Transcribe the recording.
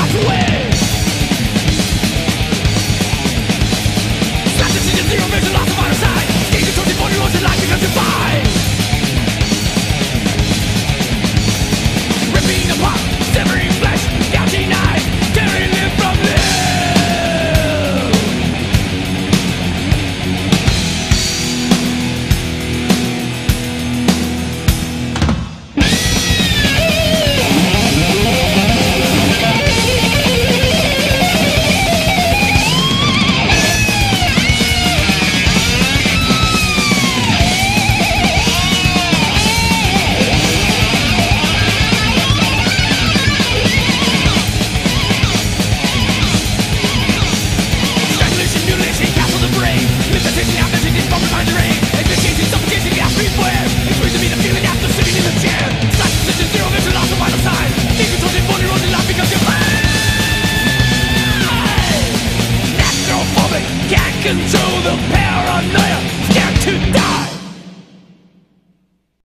Body rots they can't control the paranoia. Can't